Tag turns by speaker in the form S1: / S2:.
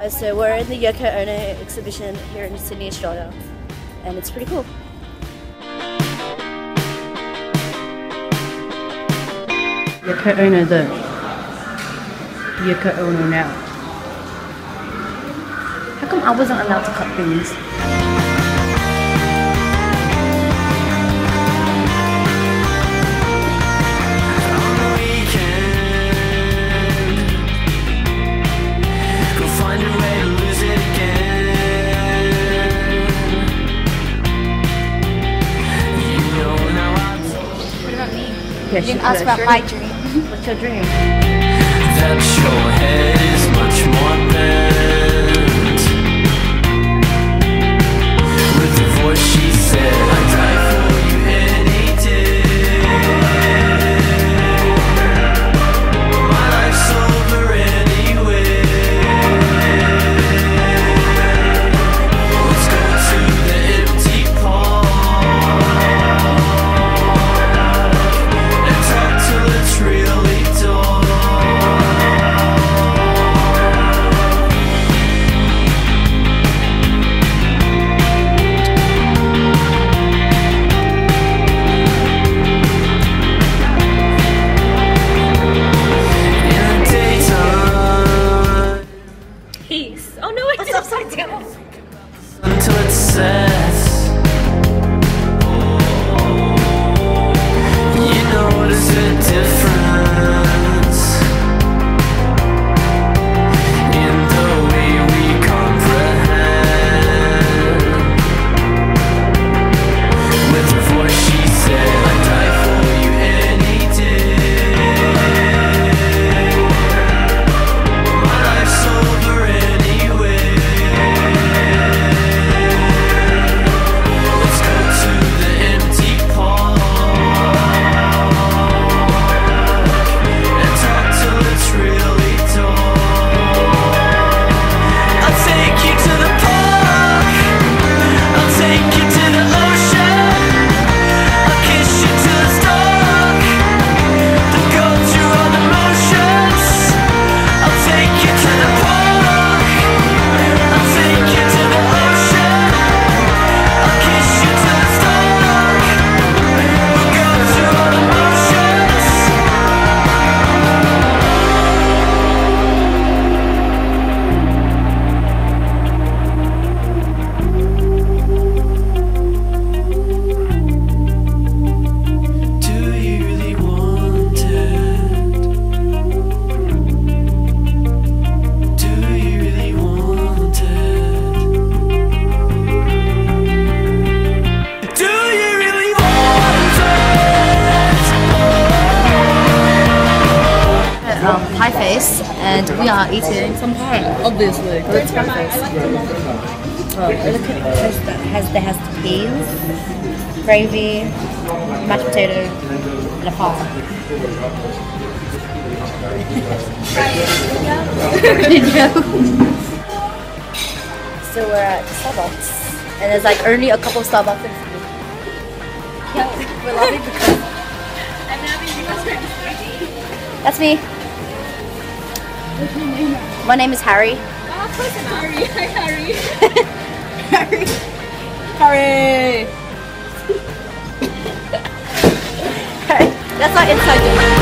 S1: Uh, So we're in the Yoko Ono exhibition here in Sydney, Australia, and it's pretty cool.
S2: Yoko Ono though. Yoko Ono now. How come I wasn't allowed to cut things? Yeah,
S3: You didn't ask about my dream.
S2: What's your dream?
S4: Until it sets.
S3: Pie face, and we are eating some pie.
S2: Obviously.
S3: Pie face. Oh, look at it. Has the, has, there has the peas, gravy, mashed potato, and a pie.
S1: So we're at Starbucks, and there's like only a couple of Starbucks in Sydney. Yeah, we're laughing because that's me. My name is Harry.
S3: Ah, Harry! Hi, Harry. Harry. Harry.
S1: okay, that's my inside joke.